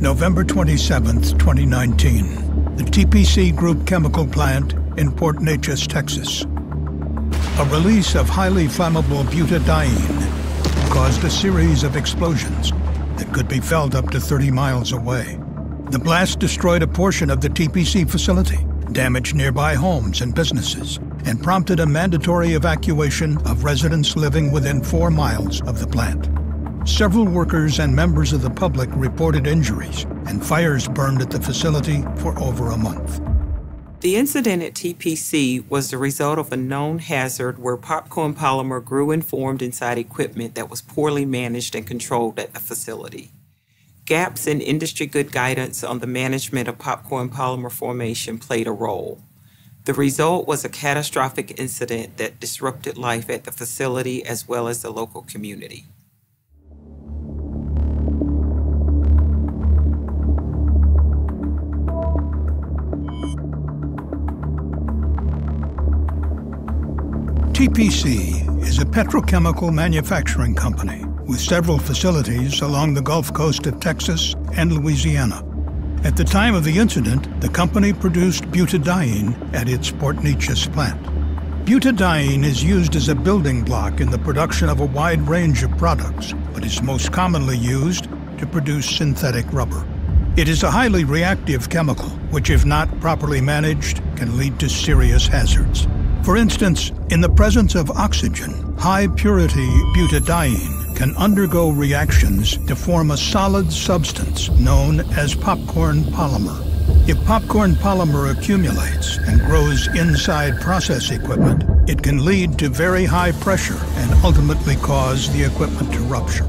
November 27, 2019. The TPC Group chemical plant in Port Neches, Texas. A release of highly flammable butadiene caused a series of explosions that could be felt up to 30 miles away. The blast destroyed a portion of the TPC facility, damaged nearby homes and businesses, and prompted a mandatory evacuation of residents living within four miles of the plant. Several workers and members of the public reported injuries, and fires burned at the facility for over a month. The incident at TPC was the result of a known hazard where popcorn polymer grew and formed inside equipment that was poorly managed and controlled at the facility. Gaps in industry good guidance on the management of popcorn polymer formation played a role. The result was a catastrophic incident that disrupted life at the facility as well as the local community. TPC is a petrochemical manufacturing company with several facilities along the Gulf Coast of Texas and Louisiana. At the time of the incident, the company produced butadiene at its Port Neches plant. Butadiene is used as a building block in the production of a wide range of products, but is most commonly used to produce synthetic rubber. It is a highly reactive chemical, which if not properly managed, can lead to serious hazards. For instance, in the presence of oxygen, high-purity butadiene can undergo reactions to form a solid substance known as popcorn polymer. If popcorn polymer accumulates and grows inside process equipment, it can lead to very high pressure and ultimately cause the equipment to rupture.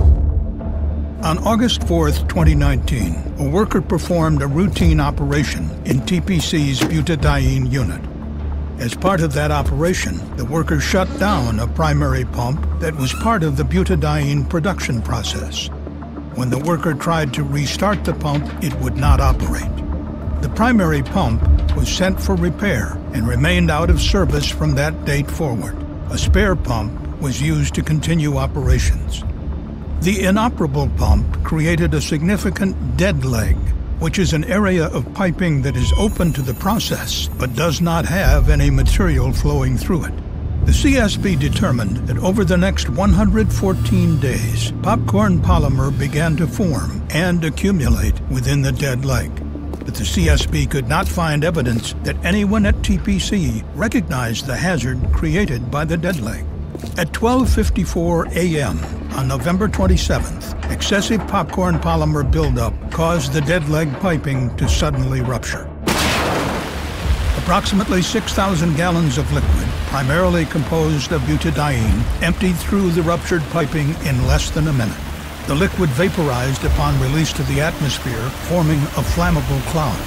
On August 4, 2019, a worker performed a routine operation in TPC's butadiene unit. As part of that operation, the workers shut down a primary pump that was part of the butadiene production process. When the worker tried to restart the pump, it would not operate. The primary pump was sent for repair and remained out of service from that date forward. A spare pump was used to continue operations. The inoperable pump created a significant dead leg which is an area of piping that is open to the process but does not have any material flowing through it. The CSB determined that over the next 114 days, popcorn polymer began to form and accumulate within the dead leg. But the CSB could not find evidence that anyone at TPC recognized the hazard created by the dead leg. At 12.54 a.m. on November 27th, excessive popcorn polymer buildup caused the dead leg piping to suddenly rupture. Approximately 6,000 gallons of liquid, primarily composed of butadiene, emptied through the ruptured piping in less than a minute. The liquid vaporized upon release to the atmosphere, forming a flammable cloud.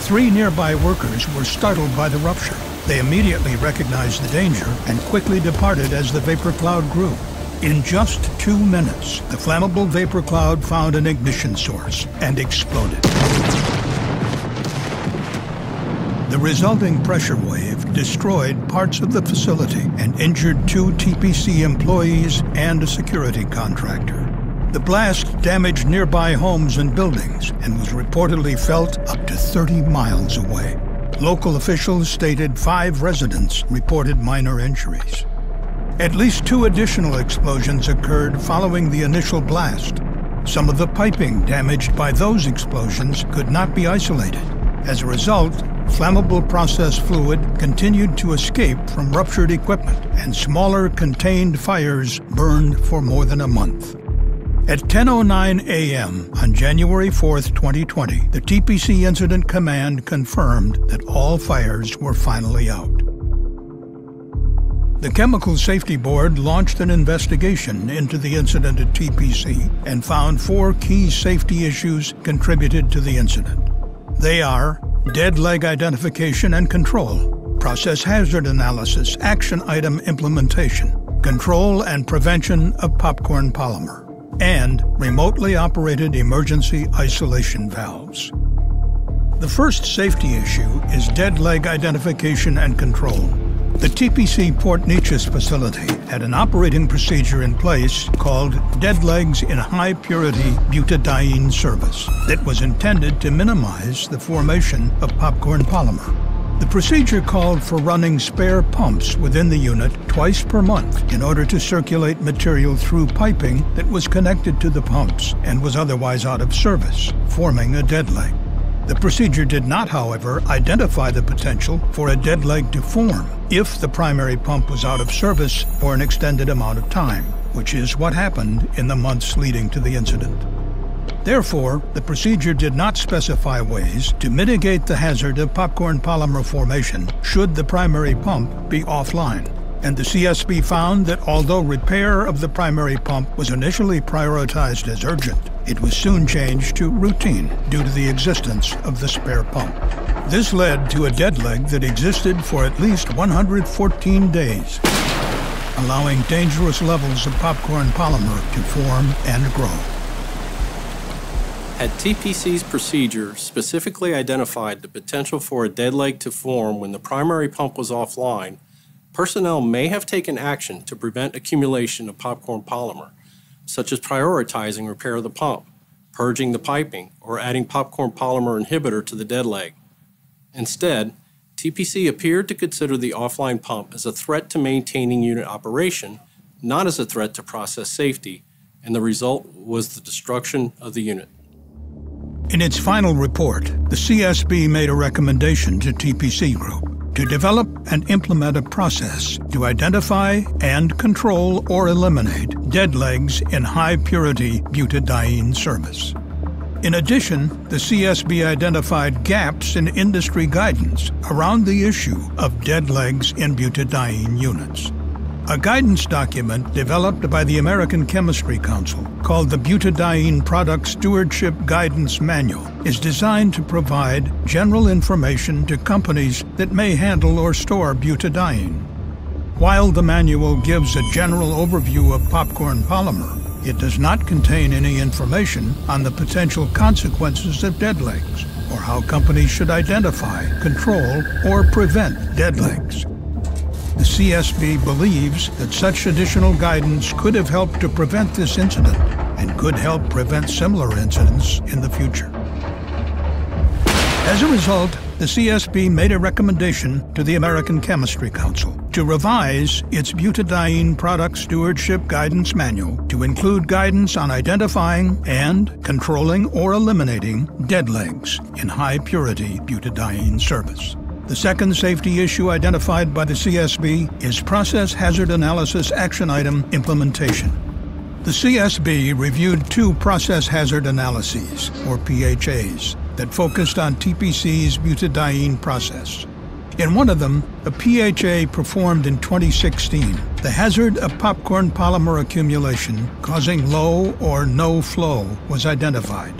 Three nearby workers were startled by the rupture. They immediately recognized the danger and quickly departed as the vapor cloud grew. In just two minutes, the flammable vapor cloud found an ignition source and exploded. The resulting pressure wave destroyed parts of the facility and injured two TPC employees and a security contractor. The blast damaged nearby homes and buildings and was reportedly felt up to 30 miles away. Local officials stated five residents reported minor injuries. At least two additional explosions occurred following the initial blast. Some of the piping damaged by those explosions could not be isolated. As a result, flammable process fluid continued to escape from ruptured equipment, and smaller contained fires burned for more than a month. At 10.09 a.m. on January 4, 2020, the TPC Incident Command confirmed that all fires were finally out. The Chemical Safety Board launched an investigation into the incident at TPC and found four key safety issues contributed to the incident. They are dead leg identification and control, process hazard analysis, action item implementation, control and prevention of popcorn polymer and remotely operated emergency isolation valves. The first safety issue is dead leg identification and control. The TPC Port Neches facility had an operating procedure in place called Dead Legs in High Purity Butadiene Service that was intended to minimize the formation of popcorn polymer. The procedure called for running spare pumps within the unit twice per month in order to circulate material through piping that was connected to the pumps and was otherwise out of service, forming a dead leg. The procedure did not, however, identify the potential for a dead leg to form if the primary pump was out of service for an extended amount of time, which is what happened in the months leading to the incident. Therefore, the procedure did not specify ways to mitigate the hazard of popcorn polymer formation should the primary pump be offline. And the CSB found that although repair of the primary pump was initially prioritized as urgent, it was soon changed to routine due to the existence of the spare pump. This led to a dead leg that existed for at least 114 days, allowing dangerous levels of popcorn polymer to form and grow. Had TPC's procedure specifically identified the potential for a dead leg to form when the primary pump was offline, personnel may have taken action to prevent accumulation of popcorn polymer, such as prioritizing repair of the pump, purging the piping, or adding popcorn polymer inhibitor to the dead leg. Instead, TPC appeared to consider the offline pump as a threat to maintaining unit operation, not as a threat to process safety, and the result was the destruction of the unit. In its final report, the CSB made a recommendation to TPC Group to develop and implement a process to identify and control or eliminate dead legs in high purity butadiene service. In addition, the CSB identified gaps in industry guidance around the issue of dead legs in butadiene units. A guidance document developed by the American Chemistry Council called the Butadiene Product Stewardship Guidance Manual is designed to provide general information to companies that may handle or store butadiene. While the manual gives a general overview of popcorn polymer, it does not contain any information on the potential consequences of dead legs or how companies should identify, control, or prevent dead legs. The CSB believes that such additional guidance could have helped to prevent this incident and could help prevent similar incidents in the future. As a result, the CSB made a recommendation to the American Chemistry Council to revise its butadiene product stewardship guidance manual to include guidance on identifying and controlling or eliminating dead legs in high purity butadiene service. The second safety issue identified by the CSB is Process Hazard Analysis Action Item Implementation. The CSB reviewed two process hazard analyses, or PHAs, that focused on TPC's butadiene process. In one of them, a PHA performed in 2016, the hazard of popcorn polymer accumulation causing low or no flow was identified.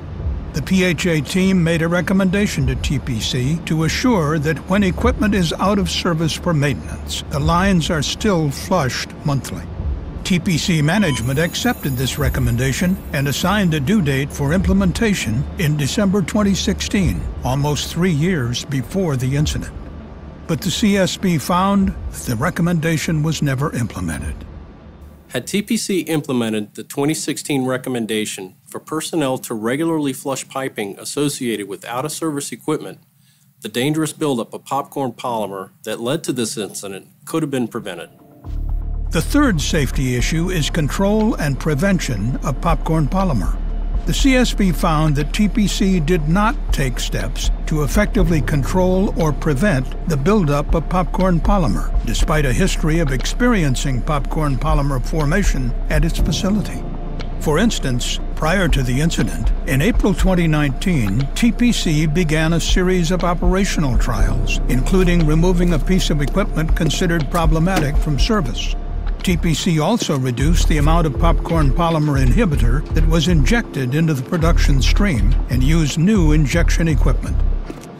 The PHA team made a recommendation to TPC to assure that when equipment is out of service for maintenance, the lines are still flushed monthly. TPC management accepted this recommendation and assigned a due date for implementation in December 2016, almost three years before the incident. But the CSB found the recommendation was never implemented. Had TPC implemented the 2016 recommendation for personnel to regularly flush piping associated with out of service equipment, the dangerous buildup of popcorn polymer that led to this incident could have been prevented. The third safety issue is control and prevention of popcorn polymer. The CSB found that TPC did not take steps to effectively control or prevent the buildup of popcorn polymer, despite a history of experiencing popcorn polymer formation at its facility. For instance, prior to the incident, in April 2019, TPC began a series of operational trials, including removing a piece of equipment considered problematic from service. TPC also reduced the amount of popcorn polymer inhibitor that was injected into the production stream and used new injection equipment.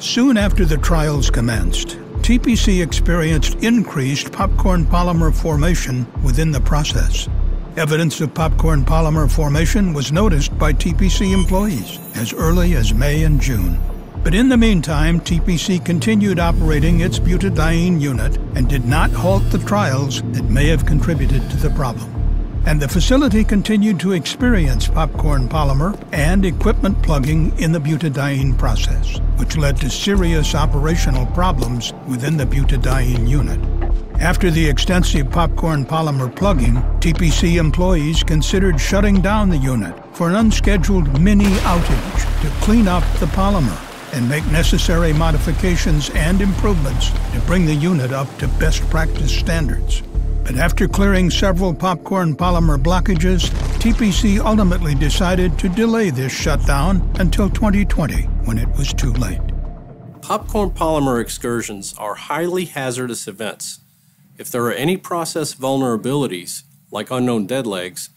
Soon after the trials commenced, TPC experienced increased popcorn polymer formation within the process. Evidence of popcorn polymer formation was noticed by TPC employees as early as May and June. But in the meantime, TPC continued operating its butadiene unit and did not halt the trials that may have contributed to the problem. And the facility continued to experience popcorn polymer and equipment plugging in the butadiene process, which led to serious operational problems within the butadiene unit. After the extensive popcorn polymer plugging, TPC employees considered shutting down the unit for an unscheduled mini outage to clean up the polymer and make necessary modifications and improvements to bring the unit up to best practice standards. But after clearing several popcorn polymer blockages, TPC ultimately decided to delay this shutdown until 2020 when it was too late. Popcorn polymer excursions are highly hazardous events if there are any process vulnerabilities, like unknown dead legs,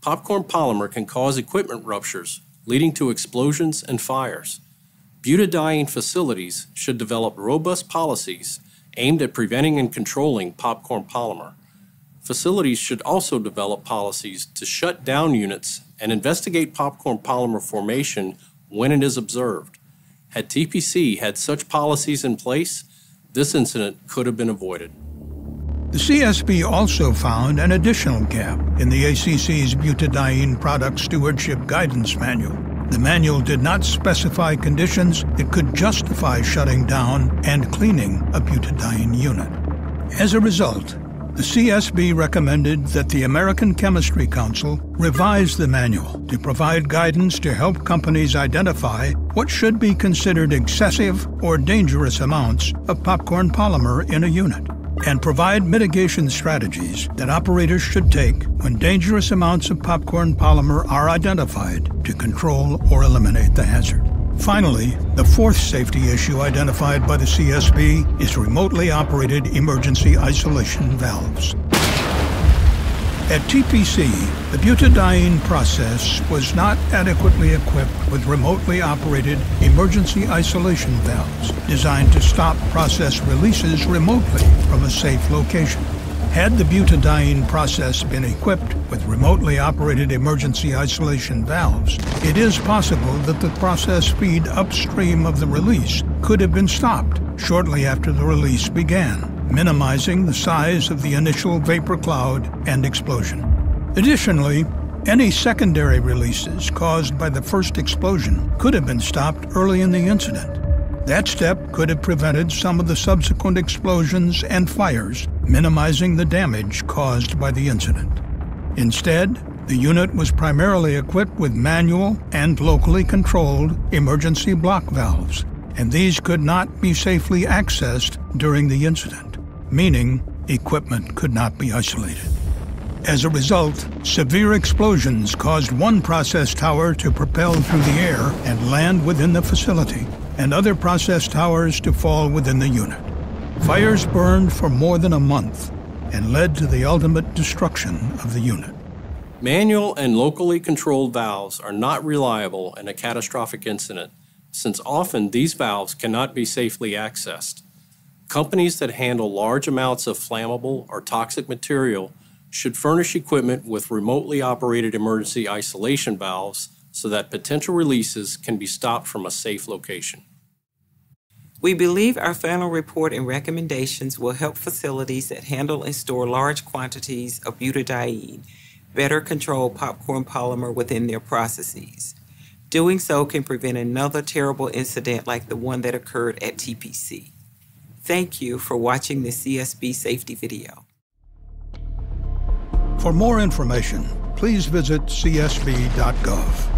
popcorn polymer can cause equipment ruptures, leading to explosions and fires. Butadiene facilities should develop robust policies aimed at preventing and controlling popcorn polymer. Facilities should also develop policies to shut down units and investigate popcorn polymer formation when it is observed. Had TPC had such policies in place, this incident could have been avoided. The CSB also found an additional gap in the ACC's butadiene product stewardship guidance manual. The manual did not specify conditions that could justify shutting down and cleaning a butadiene unit. As a result, the CSB recommended that the American Chemistry Council revise the manual to provide guidance to help companies identify what should be considered excessive or dangerous amounts of popcorn polymer in a unit and provide mitigation strategies that operators should take when dangerous amounts of popcorn polymer are identified to control or eliminate the hazard. Finally, the fourth safety issue identified by the CSB is remotely operated emergency isolation valves. At TPC, the butadiene process was not adequately equipped with remotely operated emergency isolation valves designed to stop process releases remotely from a safe location. Had the butadiene process been equipped with remotely operated emergency isolation valves, it is possible that the process feed upstream of the release could have been stopped shortly after the release began minimizing the size of the initial vapor cloud and explosion. Additionally, any secondary releases caused by the first explosion could have been stopped early in the incident. That step could have prevented some of the subsequent explosions and fires, minimizing the damage caused by the incident. Instead, the unit was primarily equipped with manual and locally controlled emergency block valves, and these could not be safely accessed during the incident meaning equipment could not be isolated. As a result, severe explosions caused one process tower to propel through the air and land within the facility, and other process towers to fall within the unit. Fires burned for more than a month and led to the ultimate destruction of the unit. Manual and locally controlled valves are not reliable in a catastrophic incident, since often these valves cannot be safely accessed. Companies that handle large amounts of flammable or toxic material should furnish equipment with remotely operated emergency isolation valves so that potential releases can be stopped from a safe location. We believe our final report and recommendations will help facilities that handle and store large quantities of butadiene better control popcorn polymer within their processes. Doing so can prevent another terrible incident like the one that occurred at TPC. Thank you for watching the CSB safety video. For more information, please visit csb.gov.